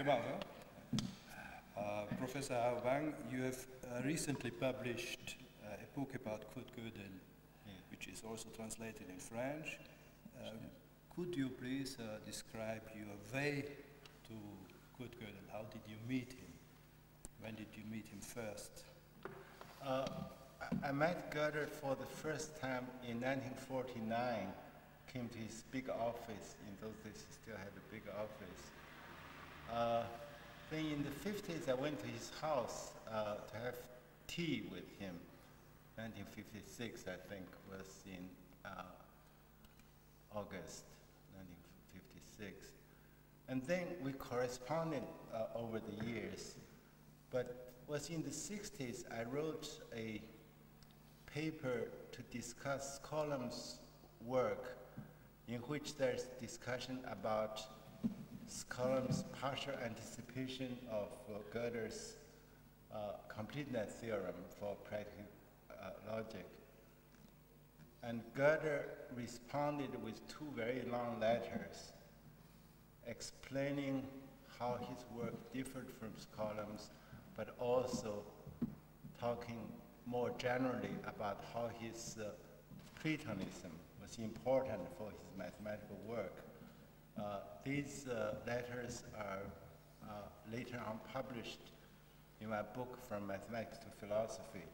Uh, Professor Hao Wang, you have uh, recently published uh, a book about Kurt Gödel, Yeah. which is also translated in French. Uh, could you please uh, describe your way to Kurt Gödel? How did you meet him? When did you meet him first? Uh, I- I met Gödel for the first time in 1949. Came to his big office. In those days, he still had a big office. Uh, then in the 50s, I went to his house uh, to have tea with him. 1956, I think, was in uh, August 1956. And then we corresponded uh, over the years. But was in the 60s, I wrote a paper to discuss Skolem's work, in which there's discussion about Skolem's partial anticipation of uh, Gödel's uh, completeness theorem for predicate uh, logic. And Gödel responded with two very long letters explaining how his work differed from Skolem's, but also talking more generally about how his uh, Platonism was important for his mathematical work. Uh, these uh, letters are uh, later on published in my book, From Mathematics to Philosophy.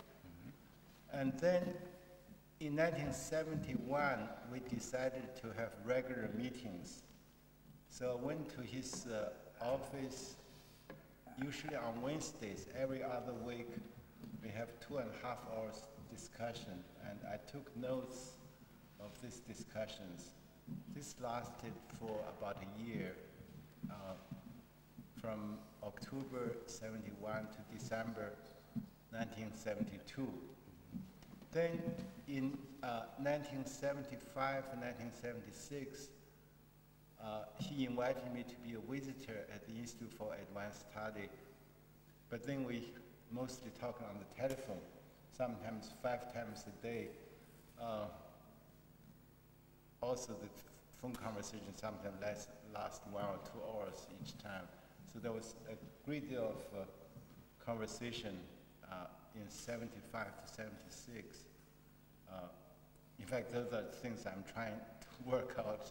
And then in 1971, we decided to have regular meetings. So I went to his uh, office, usually on Wednesdays, every other week. We have two and a half hours discussion, and I took notes of these discussions. This lasted for about a year, uh, from October 71 to December 1972. Then in uh, 1975 and 1976, uh, he invited me to be a visitor at the Institute for Advanced Study. But then we mostly talked on the telephone, sometimes five times a day. Uh, also, the phone conversation sometimes last, last one or two hours each time. So there was a great deal of uh, conversation uh, in 75 to 76. Uh, in fact, those are things I'm trying to work out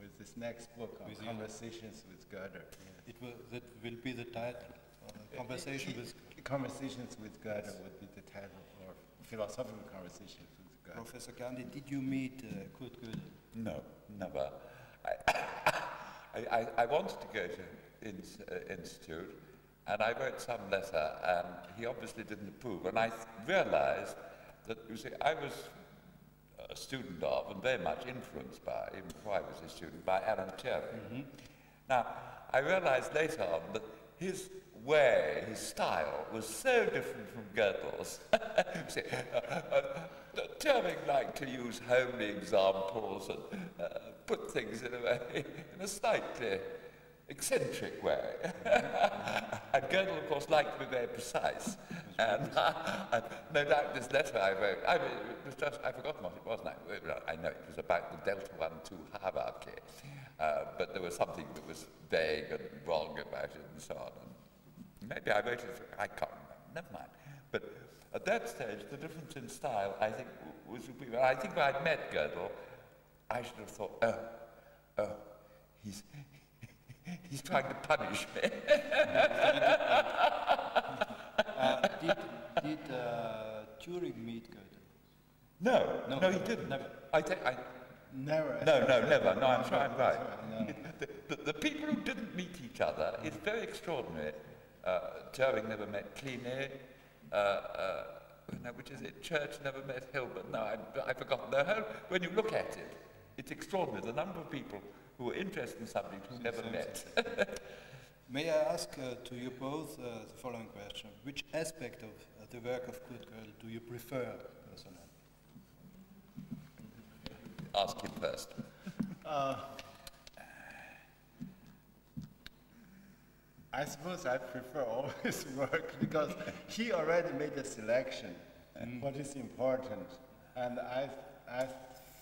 with this next book on With you. conversations with Gödel. It will, that will be the title, uh, Conversation with Conversations with Gödel would be the title, or philosophical conversations with Gödel. Professor Gandy. Did you meet uh, Kurt Gödel? No, never. I, I, I, wanted to go to in, uh, institute, and I wrote some letter, and he obviously didn't approve. And I realized that, you see, I was a student of, and very much influenced by, even before I was a student, by Alan Turing. Now, I realized later on that his way, his style, was so different from Gödel's. See, uh, uh, Turing liked to use homely examples and uh, put things in a, way, in a slightly eccentric way. and Gödel, of course, liked to be very precise. And, and no doubt this letter I wrote, I, mean, it was just, I forgot what it was now. I know it was about the delta 1 2 hierarchy. Uh, but there was something that was vague and wrong about it and so on. And maybe I wrote it, I can't remember, never mind. But at that stage, the difference in style, I think, was, well, I think when I'd met Gödel, I should have thought, oh, oh, he's, he's trying to punish me. Uh, did did uh, Turing meet Gödel? No, No, no, he didn't. never. I think I, Never. no, no, never. No, I'm sure I'm right. No. The, the, the people who didn't meet each other is very extraordinary. Uh, Turing never met Kline, uh, uh, no, which is it? Church never met Hilbert. No, I, I've forgotten. The whole, when you look at it, it's extraordinary. The number of people who were interested in something who never met. May I ask uh, to you both uh, the following question: Which aspect of uh, the work of Kurt Gödel do you prefer personally? Ask him first. I suppose I prefer all his work because he already made a selection, what is important, and I, I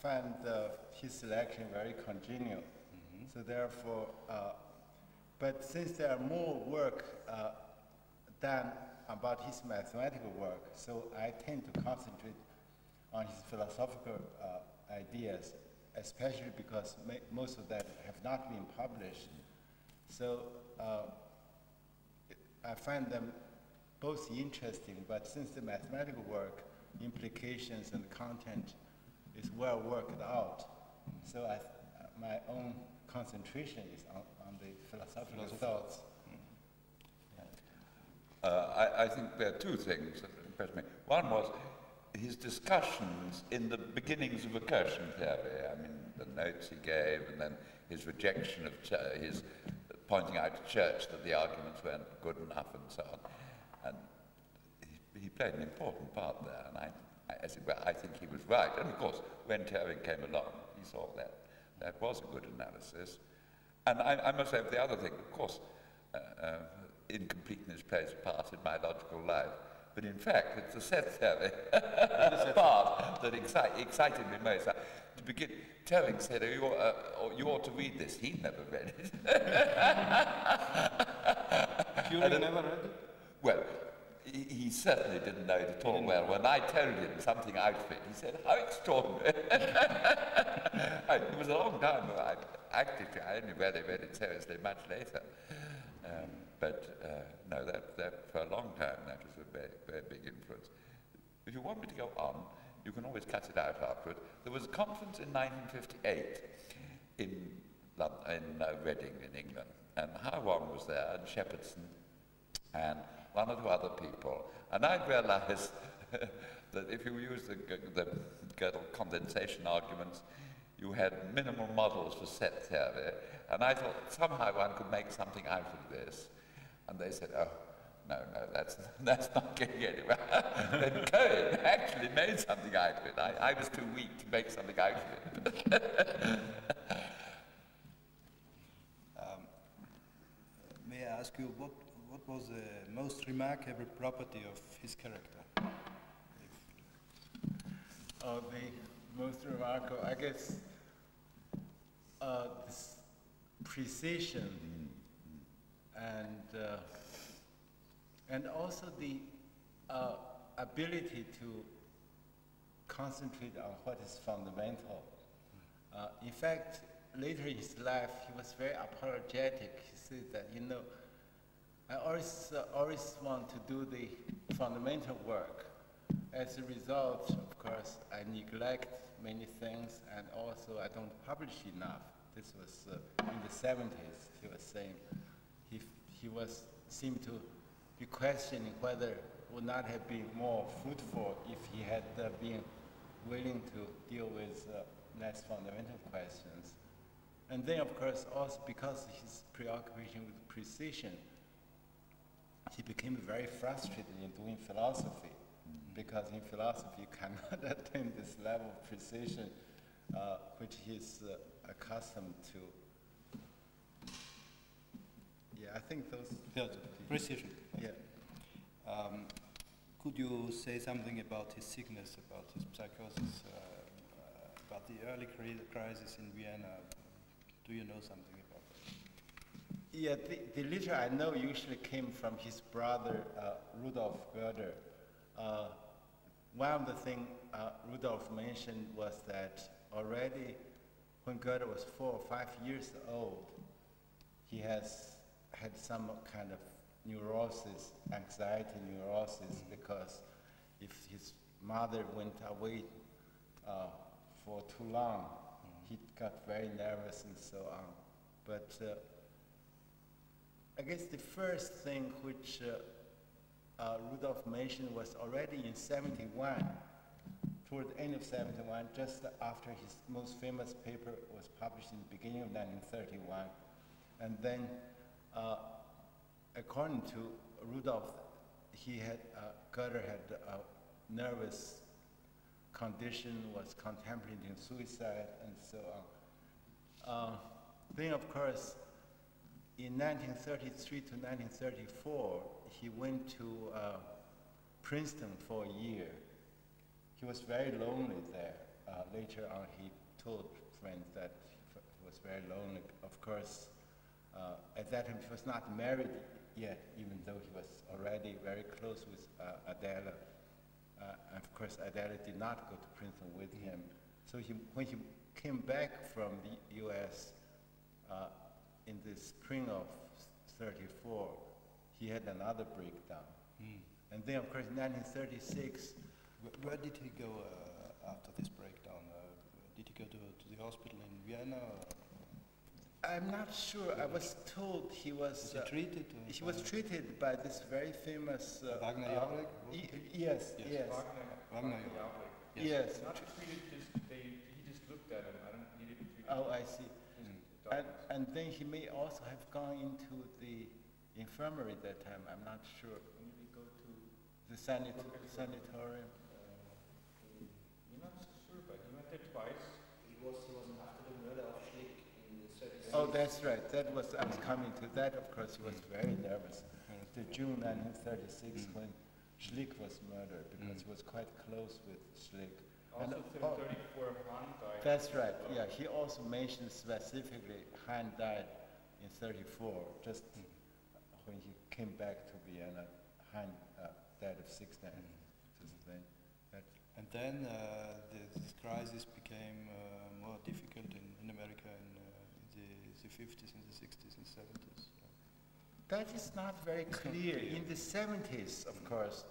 find uh, his selection very congenial. So therefore, uh, But since there are more work uh, done about his mathematical work, so I tend to concentrate on his philosophical uh, ideas, especially because ma- most of that have not been published. So uh, I find them both interesting, but since the mathematical work, implications and content is well worked out, so I, my own concentration is on, on the philosophical thoughts. Uh, I, I think there are two things that impressed me. One was his discussions in the beginnings of recursion theory. I mean, the notes he gave, and then his rejection of his pointing out to Church that the arguments weren't good enough, and so on. And he, he played an important part there, and I, I, I, think, well, I think he was right. And of course, when Turing came along, he saw that that was a good analysis. And I, I must say, the other thing, of course, uh, uh, incompleteness plays a part in my logical life. But in fact, it's the set theory that is part that excite, excited me most. Begin, Turing said, oh, you, ought, uh, you ought to read this. He'd never read it. Turing never read it? Well, he, he certainly didn't know it at all well. When I told him something out of it, he said, how extraordinary. it was a long time. I, actually, I only really read it seriously much later. Um, but uh, no, that, that for a long time, that was a very, very big influence. If you want me to go on, you can always cut it out afterward. There was a conference in 1958 in, London, in uh, Reading, in England, and Hao Wang was there, and Shepherdson, and one or two other people. And I realized that if you use the, the Gödel condensation arguments, you had minimal models for set theory. And I thought somehow one could make something out of this. And they said, oh, no, no, that's, that's not getting anywhere. then Cohen actually made something out of it. I, I was too weak to make something out of it. um, may I ask you, what, what was the most remarkable property of his character? Oh, the most remarkable, I guess, uh, this precision and uh, and also the uh, ability to concentrate on what is fundamental. Uh, in fact, later in his life, he was very apologetic. He said that, you know, I always, uh, always want to do the fundamental work. As a result, of course, I neglect many things and also I don't publish enough. This was uh, in the 70s, he was saying. He, he was, seemed to be questioning whether would not have been more fruitful if he had uh, been willing to deal with uh, less fundamental questions. And then, of course, also because his preoccupation with precision, he became very frustrated in doing philosophy because in philosophy you cannot attain this level of precision uh, which he's uh, accustomed to. I think those. Yeah, precision. Yeah. Um, could you say something about his sickness, about his psychosis, uh, uh, about the early crisis in Vienna? Do you know something about that? Yeah, the, the literature I know usually came from his brother uh, Rudolf Gödel. Uh, one of the things uh, Rudolf mentioned was that already when Gödel was four or five years old, he has had some kind of neurosis, anxiety neurosis, because if his mother went away uh, for too long, he got very nervous and so on. But uh, I guess the first thing which uh, uh, Rudolf mentioned was already in 71, toward the end of 71, just after his most famous paper was published in the beginning of 1931. And then, uh, according to Rudolf, he had, uh, Gödel had a nervous condition, was contemplating suicide, and so on. Uh, then, of course, in 1933 to 1934, he went to uh, Princeton for a year. He was very lonely there. Uh, later on, he told friends that he was very lonely. Of course, at that time, he was not married yet, even though he was already very close with uh, Adele. Uh, and of course, Adele did not go to Princeton with him. So he, when he came back from the U.S. Uh, in the spring of 34, he had another breakdown. Mm. And then, of course, in 1936, Where, where did he go uh, after this breakdown? Uh, did he go to, to the hospital in Vienna? Or I'm not sure. I was told he was. was he uh, treated? or he was by treated by this very famous. Uh, Wagner uh, Jauregg? y- yes, Yes. yes, Wagner, yes. Yes. Not treated, just, they, he just looked at him, I don't, he didn't treat him. Oh, I see. Just And, and then he may also have gone into the infirmary that time. I'm not sure. When did he go to, The sanit- Look at- sanatorium. you're not so sure, but he went there twice. He was, he was after the murder of Schlick in the 36. Oh, that's right. That was, I was coming to that, of course, he was very nervous. The June 1936, Mm. when Schlick was murdered, because Mm. he was quite close with Schlick. And, Also, oh, Hahn died. That's right, yeah. He also mentioned specifically Hahn died in 34, just when he came back to Vienna. Hahn uh, died of then. That, And then uh, the, this crisis became uh, more difficult in, in America in, uh, in the, the 50s, in the 60s, and 70s. that is not very not clear. clear. In the 70s, of course,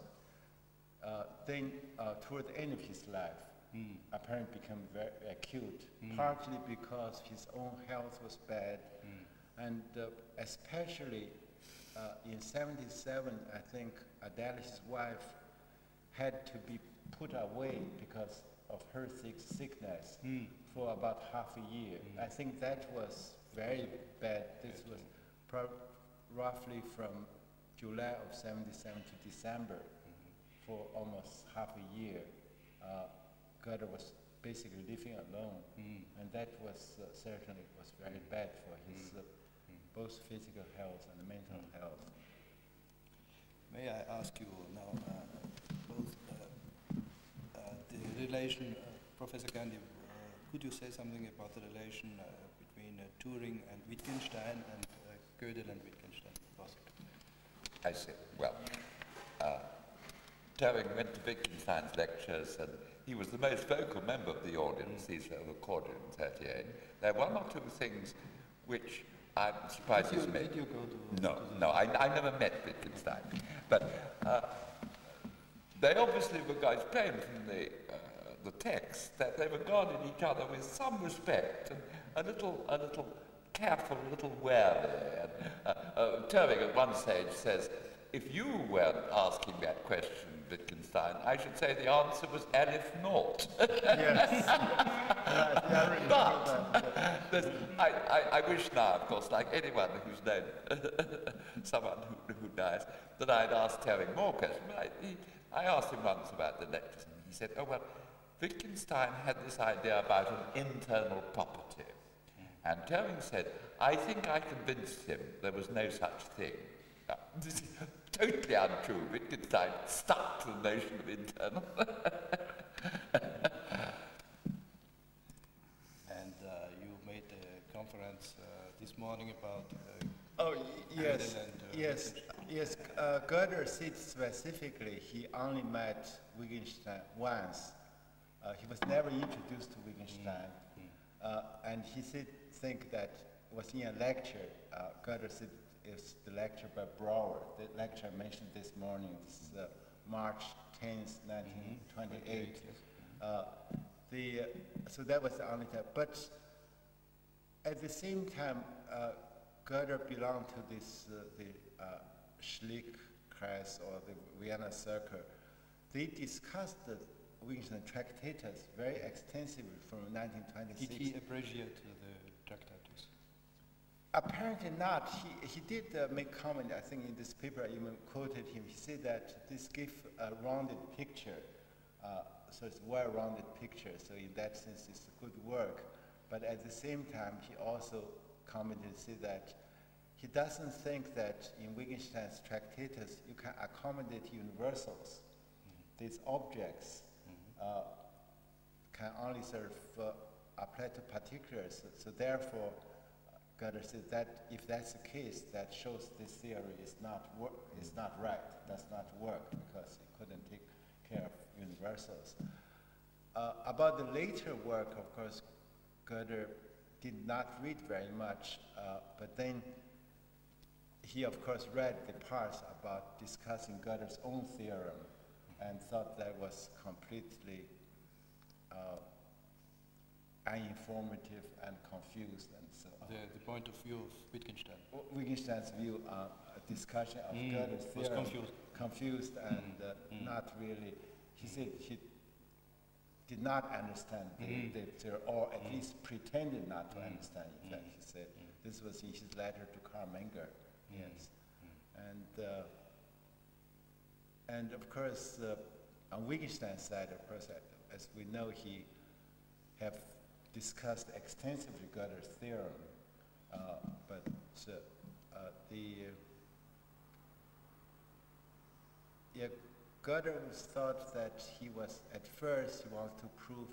uh, then uh, toward the end of his life, Mm. apparently became very acute, Mm. partly because his own health was bad, Mm. and uh, especially uh, in 77, I think Adele, his wife, had to be put away because of her sick sickness Mm. for about half a year. Mm. I think that was very bad. This was prob- roughly from July of 77 to December for almost half a year. Uh, Gödel was basically living alone, Mm. and that was uh, certainly was very bad for his uh, both physical health and mental health. May I ask you now, uh, both uh, uh, the relation, uh, Professor Gandy, uh, could you say something about the relation Turing and Wittgenstein and uh, Gödel and Wittgenstein? I see. Well, uh, Turing went to Wittgenstein's lectures and he was the most vocal member of the audience. He's uh, recorded in 38. There are one or two things which I'm surprised Did he's you, made. did you go to? No, to no, I, I never met Wittgenstein. But uh, they obviously were guys plain from the, uh, the text that they regarded each other with some respect and a little, a little careful, a little wary. And, uh, uh, Turing at one stage says, if you weren't asking that question, Wittgenstein, I should say the answer was Aleph naught. yes. yeah, I remember But- I, I, I wish now, of course, like anyone who's known someone who, who dies, that I'd asked Turing more questions. I, he, I asked him once about the lectures, and he said, oh, well, Wittgenstein had this idea about an internal property. And Turing said, I think I convinced him there was no such thing. Now, this is totally untrue. Wittgenstein stuck to the notion of internal. And uh, you made a conference uh, this morning about uh, Oh, yes, and, uh, yes, yes. Uh, Gödel said specifically he only met Wittgenstein once. Uh, he was never introduced to Wittgenstein. Uh, and he said, think that was in a lecture. Uh, it's the lecture by Brouwer. The lecture I mentioned this morning. This is uh, March 10th, 1928. Uh, the, uh, so that was the only time. But at the same time, uh, belonged to this, uh, the uh, Schlick Kreis or the Vienna Circle. They discussed the Wittgenstein Tractatus very extensively from Did 1926. he appreciate uh, the Tractatus? Apparently not. He, he did uh, make comment, I think in this paper I even quoted him. He said that this gives a rounded picture. Uh, so it's a well-rounded picture. So in that sense, it's a good work. But at the same time, he also commented, said that he doesn't think that in Wittgenstein's Tractatus you can accommodate universals. These objects uh, can only sort of uh, apply to particulars. So, so therefore, Said that if that's the case, that shows this theory is not is not right, does not work because it couldn't take care of universals. Uh, about the later work, of course, Gödel did not read very much, uh, but then he, of course, read the parts about discussing Gödel's own theorem and thought that was completely uh, uninformative and confused and so on. The, the point of view of Wittgenstein. W- Wittgenstein's view on a discussion of Mm, Gödel's was confused. confused and uh, mm. not really. He said he did not understand the, Mm. the theory, or at Mm. least pretended not to Mm. understand. In fact, Mm. he said Mm. this was in his letter to Karl Menger. Mm. Yes, and uh, and of course uh, on Wittgenstein's side, of course, as we know, he have discussed extensively Gödel's theorem, uh, but uh, the yeah, Gödel thought that he was at first he wanted to prove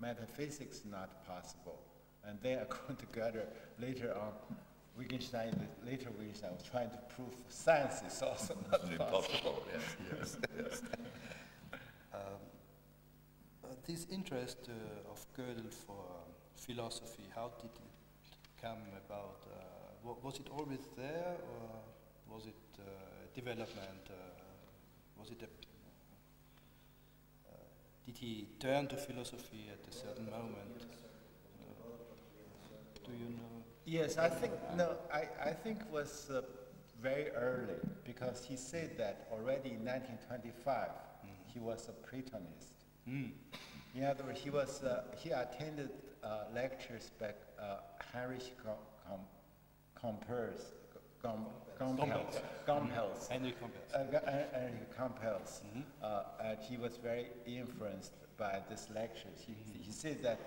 metaphysics not possible, and then according to Gödel, later on, Wittgenstein, later Wittgenstein was trying to prove science is also not It's possible. yes, yes, yes. This interest uh, of Gödel for um, philosophy, how did it come about? Uh, was it always there, or was it uh, development? Uh, was it a, did he turn to philosophy at a certain moment? Uh, do you know? Yes, I think, no, I, I think was uh, very early, because he said that already in 1925, he was a Platonist. Mm. In other words, he was, uh, he attended uh, lectures by uh, Heinrich Com- Com- Gomperz, Com- Gompels, Gompels, Henry Gomperz. uh, G- uh, Heinrich Compels, Mhm. uh, and he was very influenced by these lectures. He, he said that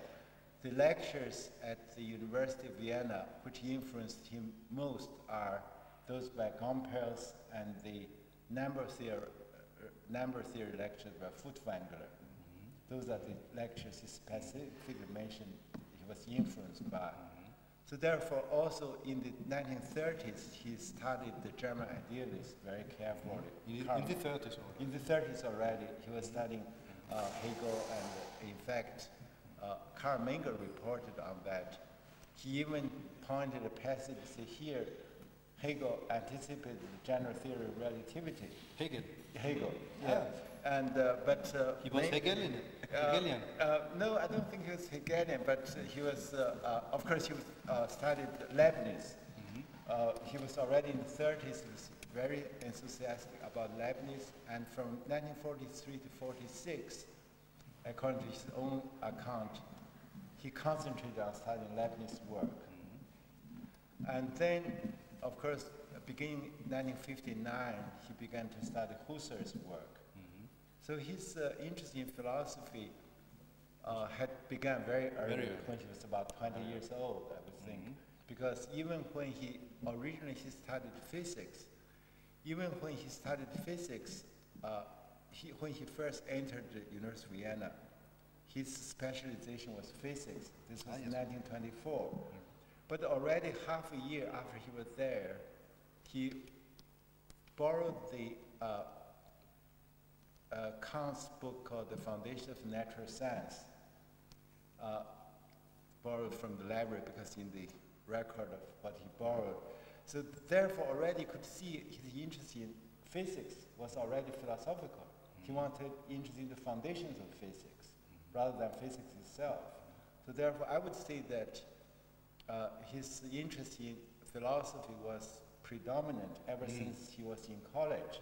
the lectures at the University of Vienna, which influenced him most, are those by Gompels and the number theory, uh, number theory lectures by Furtwängler. Those are the lectures he specifically mentioned he was influenced by. So therefore, also in the 1930s, he studied the German idealists very carefully. In, the- in the 30s already. in the 30s already, he was studying uh, Hegel, and uh, in fact, uh, Karl Menger reported on that. He even pointed a passage to say here, Hegel anticipated the general theory of relativity. Hegel. Hegel, yeah. And, uh, but... Uh, He was Hegelian. Hegelian. uh, no, I don't think he was Hegelian, but he was, uh, uh, of course, he was, uh, studied Leibniz. Uh, he was already in the 30s, he was very enthusiastic about Leibniz, and from 1943 to 46, according to his own account, he concentrated on studying Leibniz's work. And then, of course, beginning 1959, he began to study Husserl's work. So his uh, interest in philosophy uh, had begun very early, Very early. when he was about 20 years old, I would think. Because even when he originally he studied physics, even when he studied physics, uh, he, when he first entered the University of Vienna, his specialization was physics. This was Ah, yes. 1924. But already half a year after he was there, he borrowed the uh, Kant's book called The Foundation of Natural Science, uh, borrowed from the library because in the record of what he borrowed. So therefore already could see his interest in physics was already philosophical. He wanted interest in the foundations of physics rather than physics itself. So therefore I would say that uh, his interest in philosophy was predominant ever since he was in college.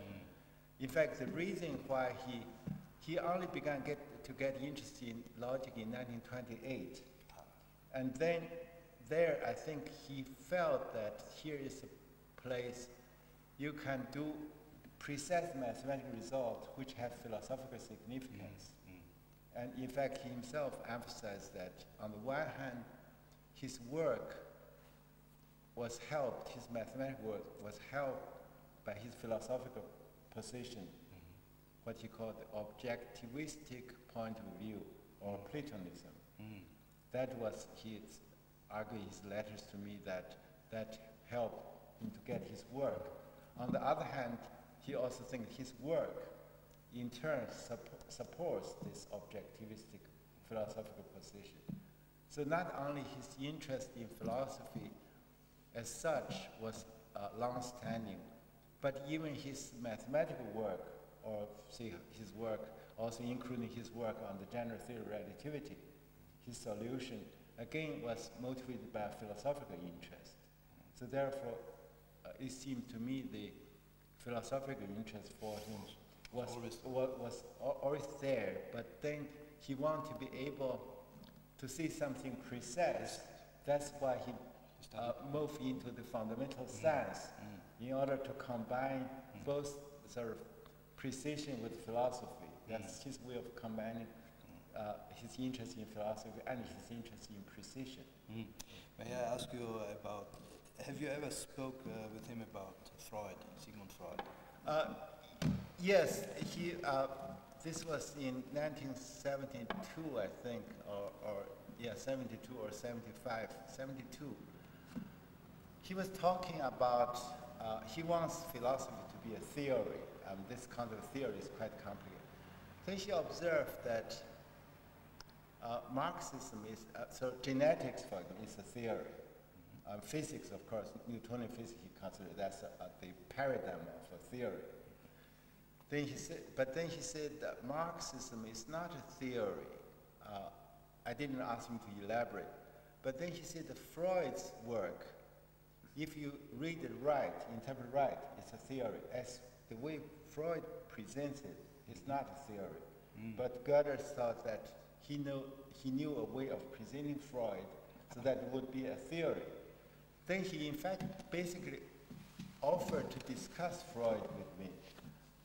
In fact, the reason why he, he only began get, to get interested in logic in 1928. And then there, I think he felt that here is a place you can do precise mathematical results which have philosophical significance. Mm, mm. And in fact, he himself emphasized that on the one hand, his work was helped, his mathematical work was helped by his philosophical position, what he called the objectivistic point of view, or Platonism. That was his argue his letters to me that that helped him to get his work. On the other hand, he also thinks his work in turn supp- supports this objectivistic philosophical position. So not only his interest in philosophy as such was uh, long-standing, but even his mathematical work, or say his work, also including his work on the general theory of relativity, his solution again was motivated by philosophical interest. So therefore, uh, it seemed to me the philosophical interest for him was, Always. wa- was always there, but then he wanted to be able to see something precise. That's why he uh, moved into the fundamental science in order to combine both sort of precision with philosophy. That's his way of combining uh, his interest in philosophy and his interest in precision. Mm. May I ask you about, have you ever spoke uh, with him about Freud, Sigmund Freud? Uh, yes, he, uh, this was in 1972, I think, or, or yeah, 72 or 75, 72. He was talking about, uh, he wants philosophy to be a theory. Um, this kind of theory is quite complicated. Then he observed that uh, Marxism is, uh, so genetics, for example, is a theory. Um, physics, of course, Newtonian physics, he considered that's a, a, the paradigm of a theory. Then he said, but then he said that Marxism is not a theory. Uh, I didn't ask him to elaborate. But then he said that Freud's work, if you read it right, interpret right, it's a theory. As the way Freud presents it, it's not a theory. But Gödel thought that he knew, he knew a way of presenting Freud so that it would be a theory. Then he, in fact, basically offered to discuss Freud with me.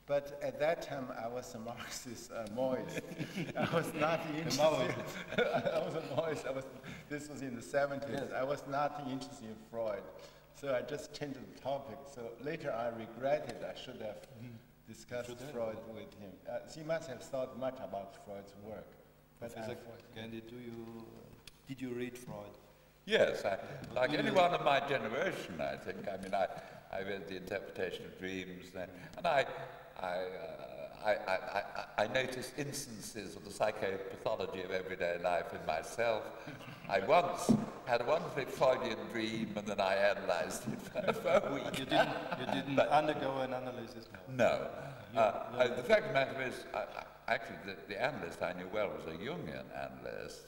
But at that time, I was a Marxist uh, Maoist. I was not interested. I was a Maoist. I was, this was in the 70s. I was not interested in Freud. So I just changed the topic. So later I regretted I should have discussed Should have. Freud with him. Uh, she must have thought much about Freud's work. But Professor unfortunately- Gandy, do you, did you read Freud? Yes, I, like anyone of my generation, I think. I mean, I, I read the interpretation of dreams, and, and I, I, uh, I, I, I, I noticed instances of the psychopathology of everyday life in myself. I once had a wonderfully Freudian dream, and then I analysed it for a week. You didn't, you didn't undergo an analysis? No. Uh, uh, the fact of the matter is, I, I, actually, the, the analyst I knew well was a Jungian analyst.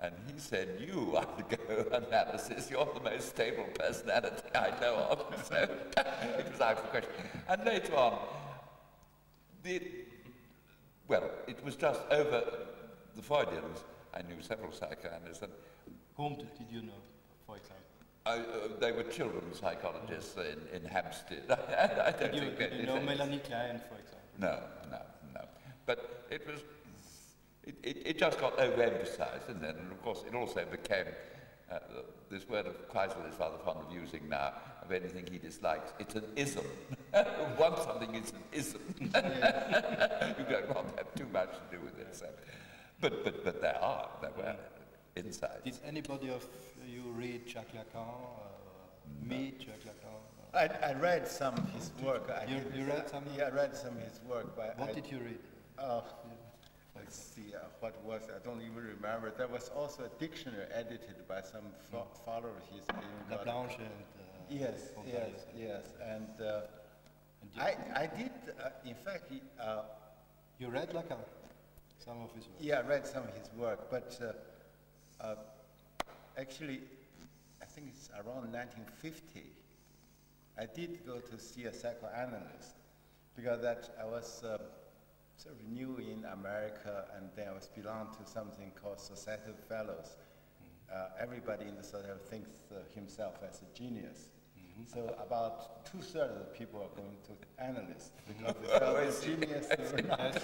And he said, you undergo analysis, you're the most stable personality I know of. So it was out of the question. And later on, the, well, it was just over the Freudians. I knew several psychoanalysts, and Whom did you know, for example? I, uh, they were children's psychologists in, in Hampstead. I don't Did you, think did you know Melanie Klein, for example? No, no, no. But it was, it, it, it just got overemphasized, didn't it? And of course, it also became uh, this word of Kreisel is rather fond of using now, of anything he dislikes. It's an ism. Once something is an ism, you don't want to have too much to do with it. So. But, but, but there are, there were insights. Did anybody of you read Jacques Lacan, uh, meet Jacques Lacan? I, I read some of his work. You- you read some? Yeah, I read some of his work. But What I, did you read? Uh, let's see, uh, what was, I don't even remember. There was also a dictionary edited by some fo- follower of his. Laplanche and uh, Yes, yes, yes. And uh, And I, I did, uh, in fact, uh, you read Lacan? Some of his work? yeah, I read some of his work, but uh, actually, I think it's around 1950, I did go to see a psychoanalyst because that I was uh, sort of new in America and then I was belong to something called Society of Fellows. Uh, everybody in the society thinks uh, himself as a genius. So about two-thirds of the people are going to analysts because felt a genius. they were not.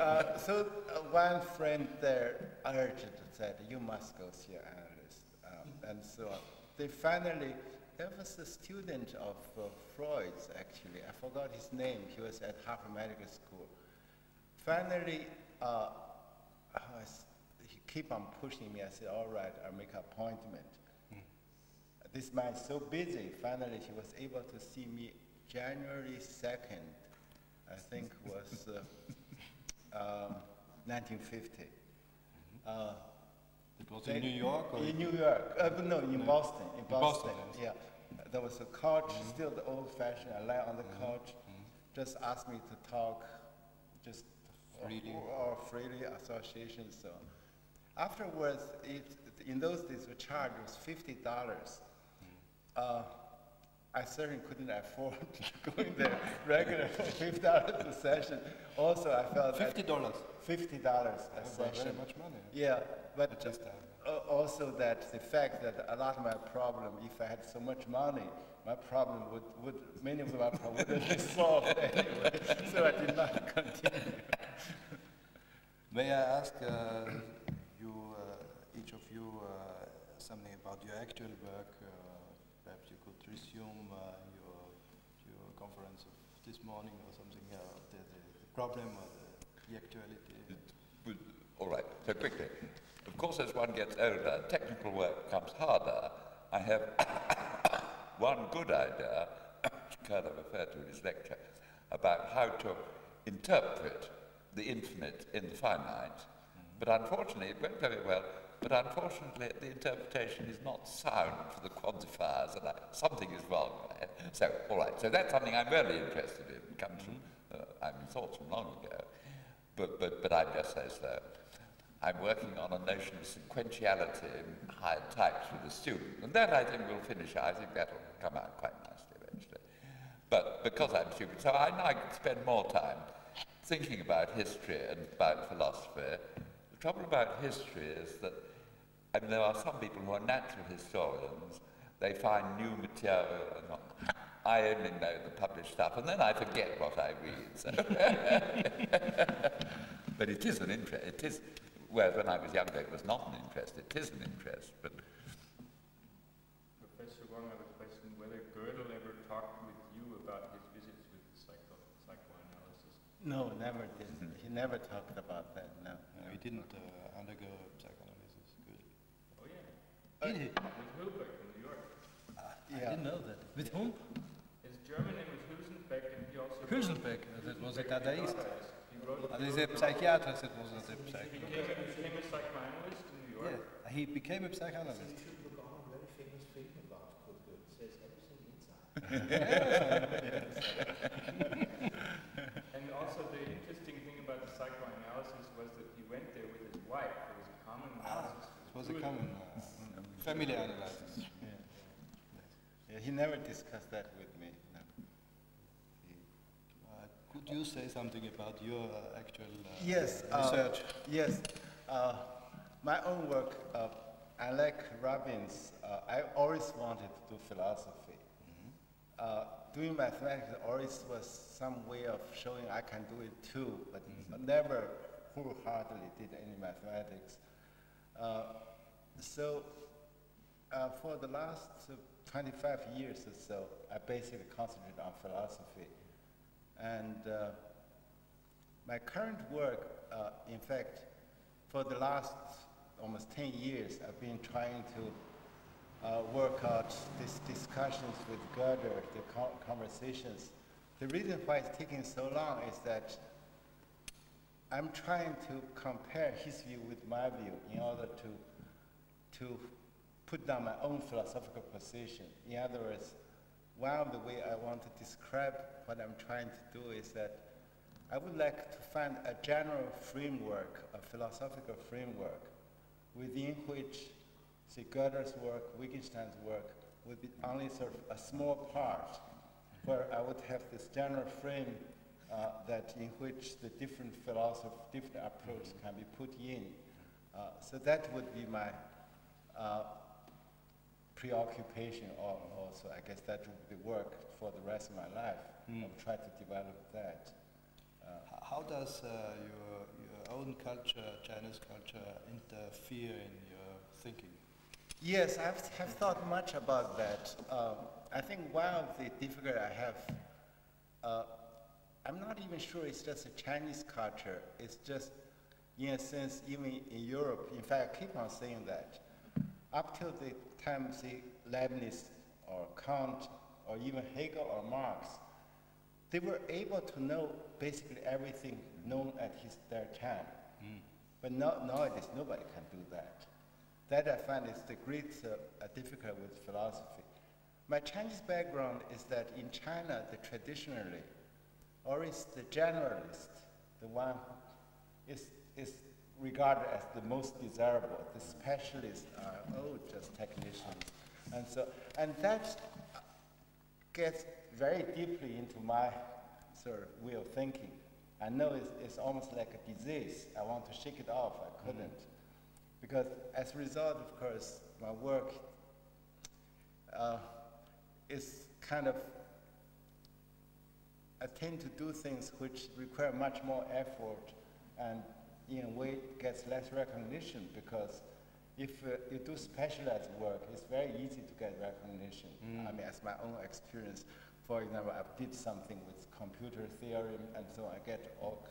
Uh, so uh, one friend there urged, said, you must go see an analyst. Um, and so they finally, there was a student of uh, Freud's actually, I forgot his name, he was at Harvard Medical School. Finally, uh, is- he keep on pushing me. I said, all right, I'll make an appointment. This man so busy, finally he was able to see me January 2nd, I think was uh, um, 1950. Uh, It was in New York or? In New York, uh, no, in Boston, in Boston, Boston, yeah. There was a couch, still the old fashioned, I lay on the couch, just asked me to talk, just. Freely. Or freely, association, so. Afterwards, it, in those days, the charge was fifty dollars. Uh, I certainly couldn't afford going there regular fifty dollars a session. Also, I felt that Fifty dollars. fifty dollars a Very session. much money. Yeah, but just, uh, also that the fact that a lot of my problem, if I had so much money, my problem would, would many of my problems would be solved anyway. So I did not continue. May I ask uh, you, uh, each of you, uh, something about your actual work? Uh, perhaps you could resume uh, your, your conference of this morning or something, uh, the, the, the problem or the, the actuality. All right, so quickly. Of course, as one gets older, technical work becomes harder. I have one good idea, which Kerr referred to in his lecture, about how to interpret the infinite in the finite. But unfortunately, it went very well, but unfortunately, the interpretation is not sound for the quantifiers, and I, something is wrong. So, all right, so that's something I'm really interested in. It comes from, uh, I mean, thoughts from long ago. But, but, but I just say so. I'm working on a notion of sequentiality in higher types with a student, and that I think will finish. I think that will come out quite nicely eventually. But because I'm stupid, so I now spend more time thinking about history and about philosophy. The trouble about history is that I mean, there are some people who are natural historians. They find new material, and all. I only know the published stuff, and then I forget what I read. So. but it is an interest. It is, whereas when I was younger, it was not an interest. It is an interest, but Professor Wang, I have a question, whether Gödel ever talked with you about his visits with psycho, psychoanalysis? No, never did. He never talked about that, no. Uh, he didn't uh, undergo psychoanalysis. Good. Oh, yeah, Did he? with Hulbeck in New York. I Yeah. didn't know that. With whom? His German name was Hülsenbeck, and he also... wrote- Hülsenbeck. That was a Dadaist. He wrote... Uh, he's a psychiatrist. It was not a He psychiatrist. became, a- became a psychoanalyst in New York. Yeah, he became a psychoanalyst. look a very famous film about Kutger. It says everything inside. And also the interesting thing about the psychoanalysis was that he went there with his wife. There was a common analysis. It was a common uh, family analysis. Yeah, he never discussed that with me, no. Uh, could you say something about your uh, actual uh, Yes, uh, research? Yes, uh, my own work, uh, I like Robbins. Uh, I always wanted to do philosophy. Uh, doing mathematics always was some way of showing I can do it too, but never wholeheartedly did any mathematics. Uh, so uh, for the last uh, 25 years or so, I basically concentrated on philosophy. And uh, my current work, uh, in fact, for the last almost 10 years, I've been trying to uh, work out these discussions with Gödel, the co- conversations. The reason why it's taking so long is that I'm trying to compare his view with my view in order to, to put down my own philosophical position. In other words, one of the way I want to describe what I'm trying to do is that I would like to find a general framework, a philosophical framework, within which, say, Gödel's work, Wittgenstein's work, would be only sort of a small part, where I would have this general frame uh, that in which the different philosophy, different approaches can be put in. Uh, so that would be my uh, preoccupation, also I guess that would be work for the rest of my life. I will try to develop that. H- How does uh, your, your own culture, Chinese culture, interfere in your thinking? Yes, I've have thought much about that. Um, I think one of the difficulty I have, uh, I'm not even sure it's just a Chinese culture. It's just in a sense, even in Europe, in fact, I keep on saying that. Up till the time, say, Leibniz or Kant or even Hegel or Marx, they were able to know basically everything known at his, their time. But now, nowadays, nobody can do that. That I find is the great uh, difficulty with philosophy. My Chinese background is that in China, the traditionally, or is the generalist, the one who is, is regarded as the most desirable. The specialists are, oh, just technicians. And so, and that gets very deeply into my sort of way of thinking. I know it's, it's almost like a disease. I want to shake it off. I couldn't. Because as a result, of course, my work uh, is kind of, I tend to do things which require much more effort and in a way gets less recognition because if uh, you do specialized work, it's very easy to get recognition. Mm. I mean, as my own experience, for example, I did something with computer theory, and so I get all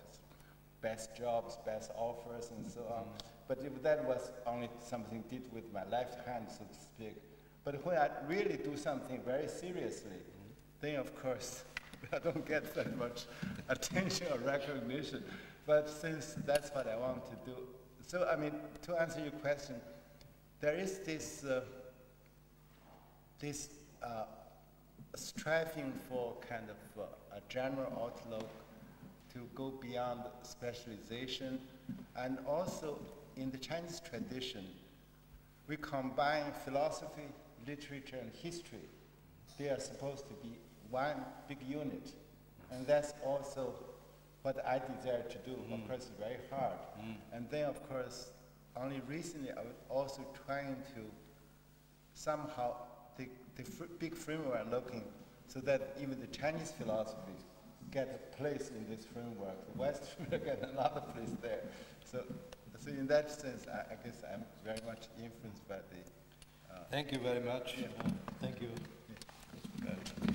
best jobs, best offers, and so on. Mm-hmm. But if that was only something did with my left hand, so to speak. But when I really do something very seriously, mm-hmm. then of course I don't get that much attention or recognition. But since that's what I want to do, so I mean, to answer your question, there is this uh, this uh, striving for kind of uh, a general outlook to go beyond specialization, and also in the Chinese tradition, we combine philosophy, literature, and history. They are supposed to be one big unit, and that's also what I desire to do. Of course, it's very hard. And then, of course, only recently I was also trying to somehow the, the fr- big framework I'm looking so that even the Chinese philosophies get a place in this framework. The West will get another place there. So, so in that sense, I, I guess I'm very much influenced by the Thank you very much. Uh, Thank you. Yeah.